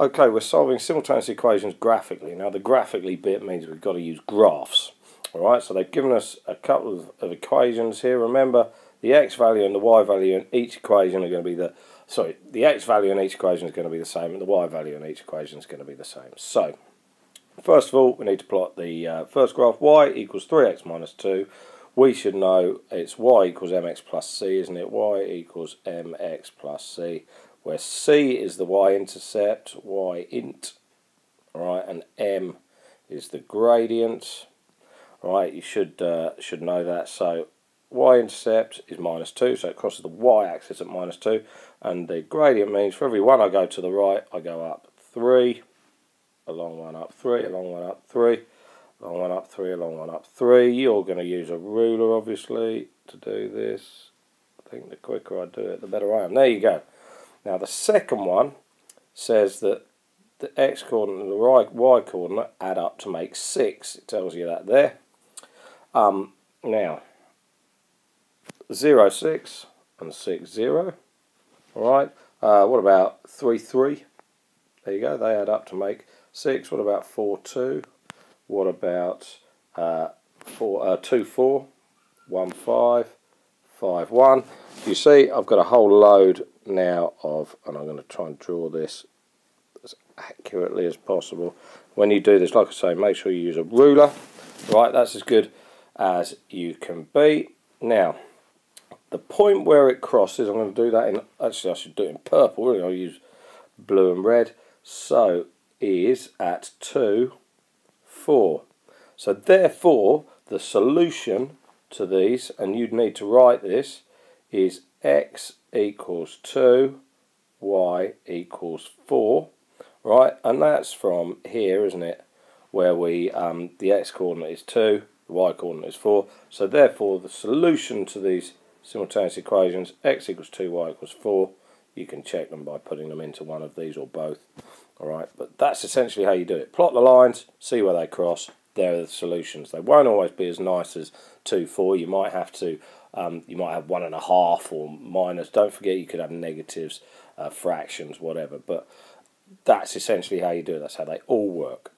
Okay, we're solving simultaneous equations graphically. Now the graphically bit means we've got to use graphs. Alright, so they've given us a couple of, of, equations here. Remember, the x value and the y value in each equation are going to be the, sorry, the x value in each equation is going to be the same and the y value in each equation is going to be the same. So, first of all, we need to plot the uh, first graph, y equals 3x minus 2. We should know it's y equals mx plus c, isn't it? y equals mx plus c where c is the y-intercept, y-int, right, and m is the gradient, right, you should, uh, should know that, so y-intercept is minus 2, so it crosses the y-axis at minus 2, and the gradient means for every one I go to the right, I go up 3, along one up 3, along one up 3, along one up 3, along one up 3, you're going to use a ruler obviously to do this, I think the quicker I do it the better I am, there you go. Now the second one says that the x coordinate and the y coordinate add up to make 6. It tells you that there. Um, now, 0, 6 and 6, 0. Alright, uh, what about 3, 3? There you go, they add up to make 6. What about 4, 2? What about uh, four, uh, 2, 4? 1, 5? 5, 1. You see, I've got a whole load now of, and I'm going to try and draw this as accurately as possible. When you do this, like I say, make sure you use a ruler. Right, that's as good as you can be. Now, the point where it crosses, I'm going to do that in, actually I should do it in purple, really, I'll use blue and red. So, is at 2, 4. So therefore, the solution to these, and you'd need to write this, is x equals 2, y equals 4, right? And that's from here, isn't it? Where we, um, the x coordinate is 2, the y coordinate is 4. So therefore, the solution to these simultaneous equations, x equals 2, y equals 4, you can check them by putting them into one of these or both. Alright, but that's essentially how you do it. Plot the lines, see where they cross, there are the solutions. They won't always be as nice as 2, 4. You might have to um, you might have one and a half or minus. Don't forget you could have negatives, uh, fractions, whatever. But that's essentially how you do it. That's how they all work.